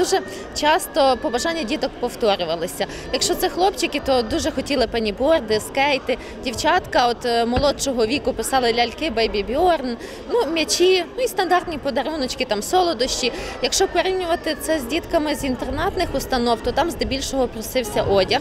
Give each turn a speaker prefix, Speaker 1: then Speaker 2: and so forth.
Speaker 1: дуже часто побажання діток повторювалися. Якщо це хлопчики, то дуже хотіли пеніборди, скейти. Дівчатка от е, молодшого віку писали ляльки, бейбі Бьорн, ну м'ячі, ну і стандартні подаруночки, там солодощі. Якщо порівнювати це з дітками з інтернатних установ, то там здебільшого просився одяг.